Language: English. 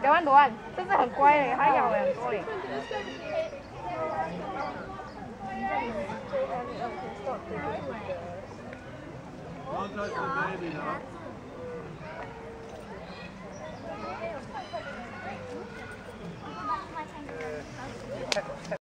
给完多，这是很乖的，它咬了很多嘞。Don't touch the baby, though.